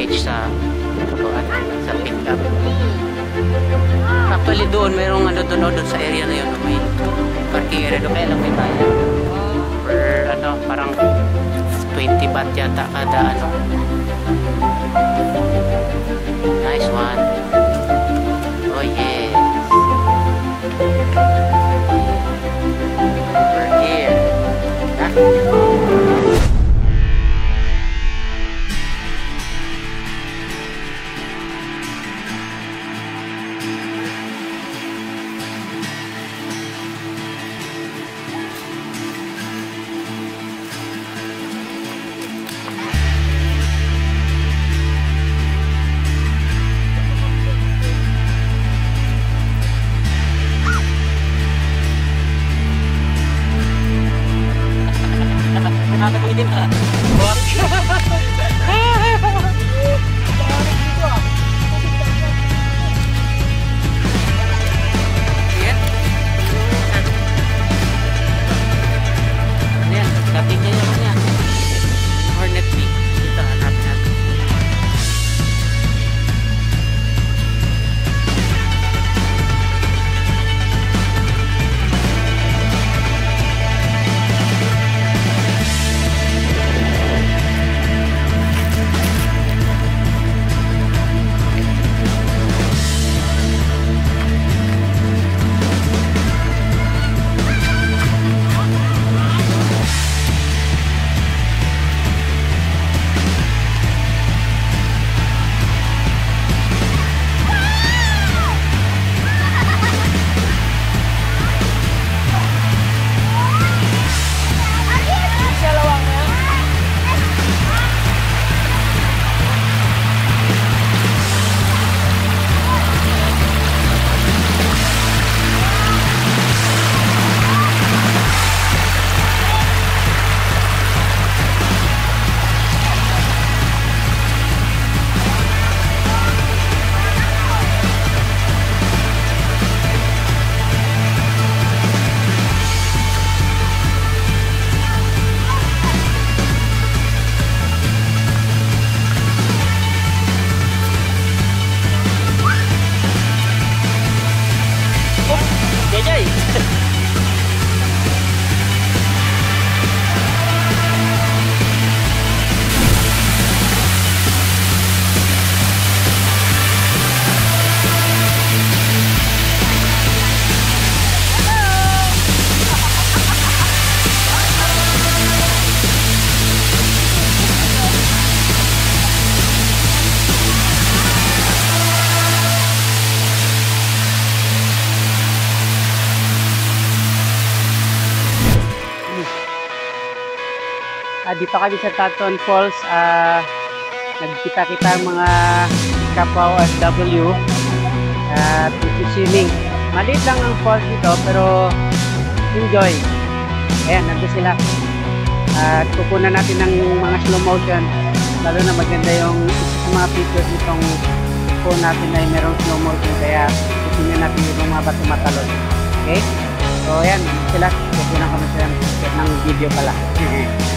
advantage sa kuan, sa pick-up. Actually doon, mayroong ano doon, oh, doon sa area na yun, may parking area doon, kaya lang may bayad. Per ano, Parang 20 baht yata kada ano. Nice one. Oh yes. Over here. Dito kami sa Taton Falls. Ah, nagkita-kita mga kapwa OFW at swimming. Maliit lang ang falls dito pero enjoy. Ayan, nandun sila. At kukunan natin ng mga slow motion. Lalo na maganda yung mga pictures nitong phone natin ay merong slow motion kaya kukunin natin yung mga bato matalon. Okay? So, ayan, sila. Kukunan na sila ng video pala.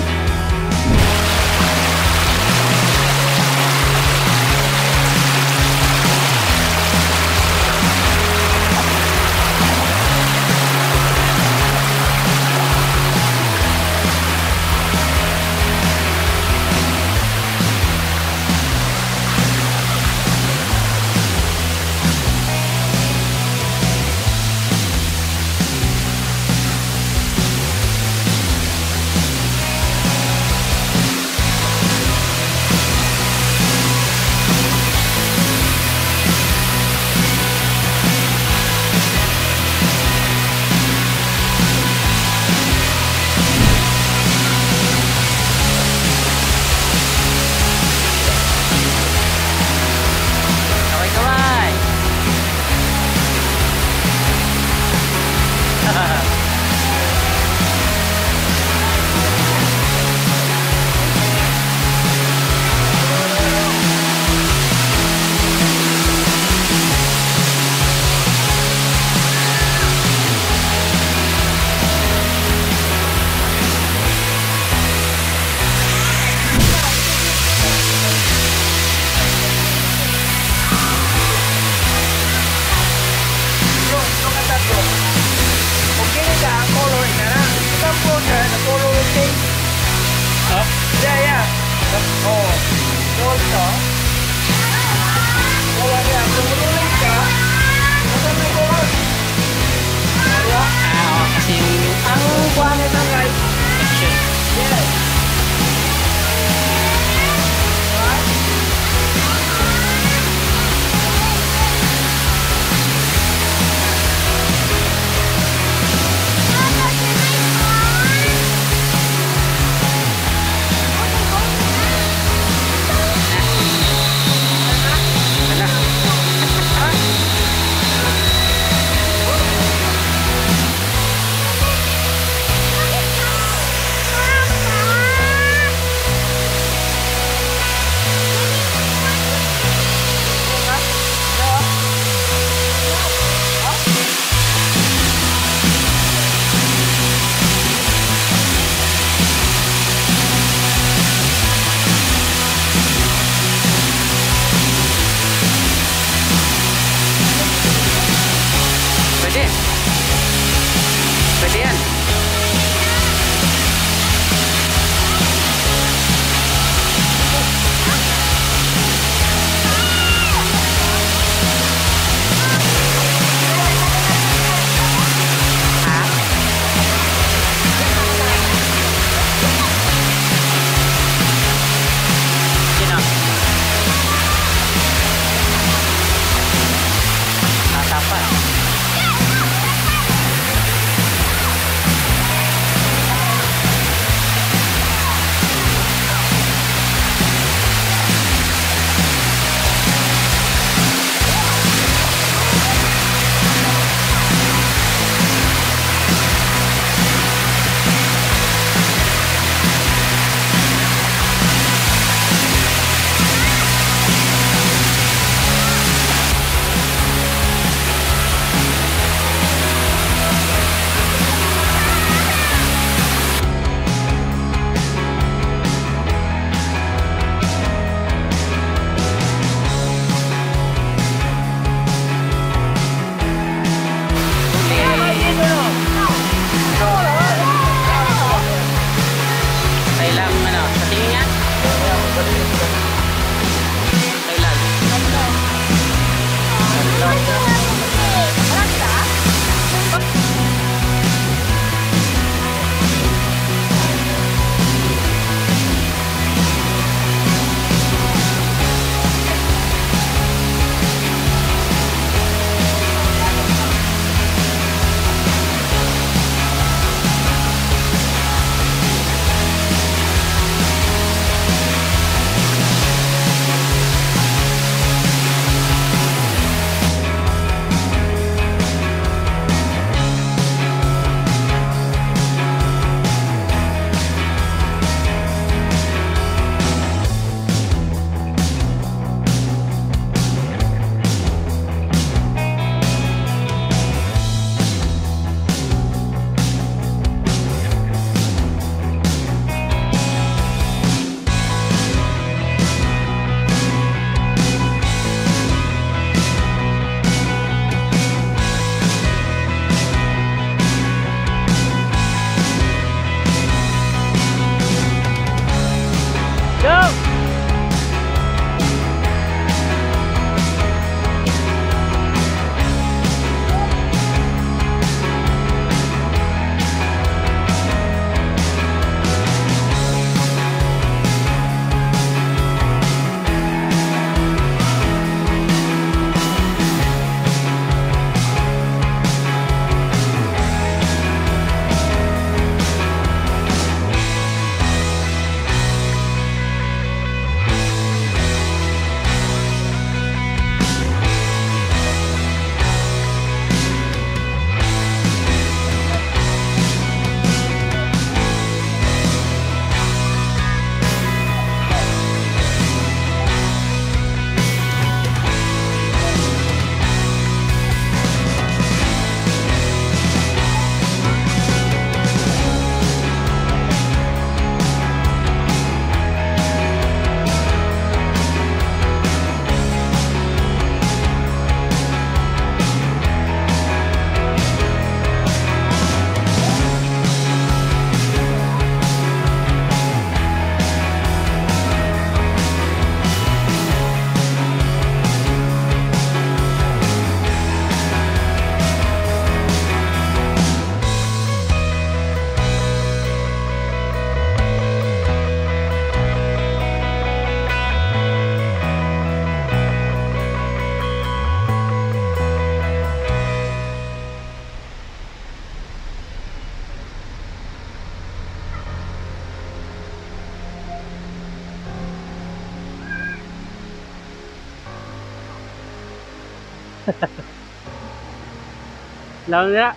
Laom na.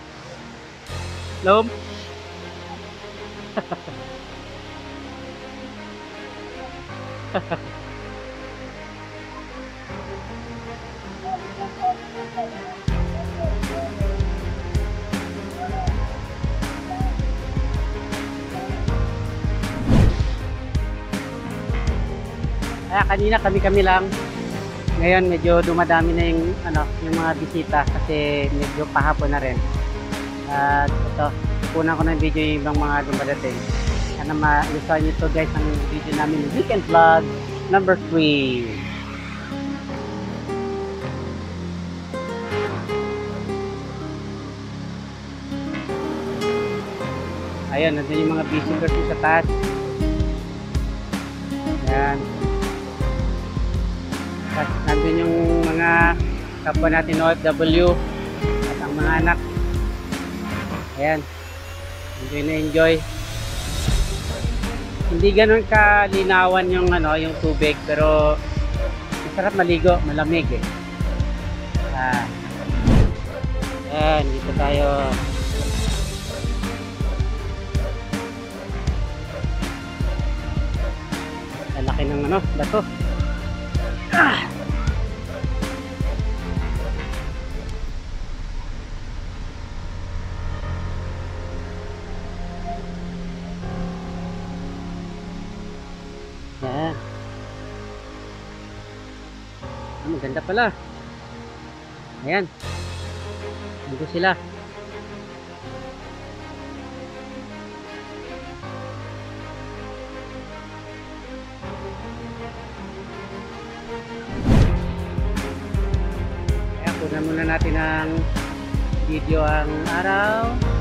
Laom. Kaya kanina kami-kami lang. Ngayon medyo dumadami na yung ano, yung mga bisita kasi medyo pahapon na rin. At ito, kukunan ko ng video yung ibang mga dumadating. Sana ma-gustuhan nyo to guys ang video namin weekend vlog number 3. Ayun, nandun yung mga visitors sa taas. Ayan. At nandun yung mga kapwa natin OFW at ang mga anak. Ayan. Enjoy na enjoy. Hindi ganun kalinawan yung ano, yung tubig pero masarap maligo, malamig eh. Ah. Ayan, dito tayo. Lalaki ng ano, bato. Yan. Ah, maganda pala. Ayan. Dito sila. Muna natin ang video ang araw.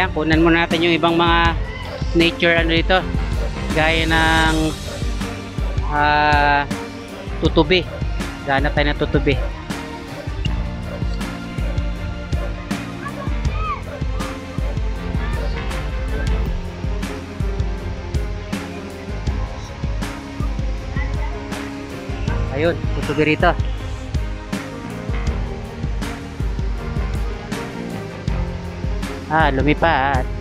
Ayan, kunan muna natin yung ibang mga nature ano dito. Gaya ng ah tutubi. Gana tayo ng tutubi. Ayun, tutubi rito. Ah, lumipat.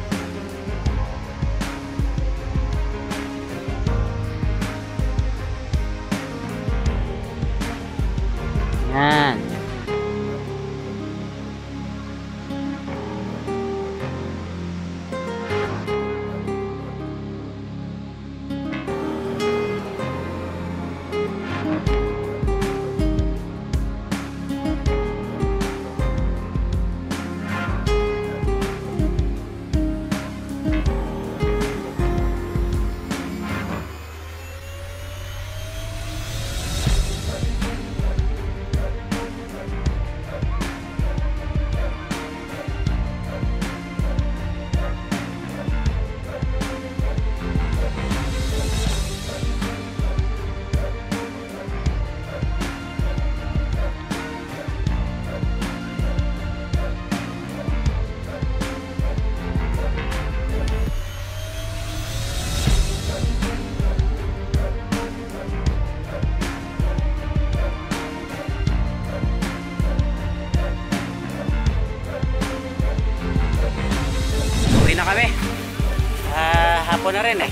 Na rin eh.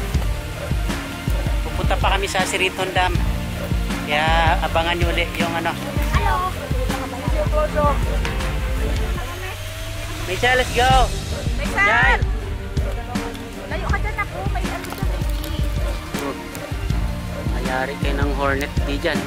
Pupunta pa kami sa Siriton Dam. Kaya abangan nyo ulit yung ano. Hello. Michelle, let's go! Yan! Layo ka dyan ako. May ano dyan, may Yari kayo ng hornet di dyan.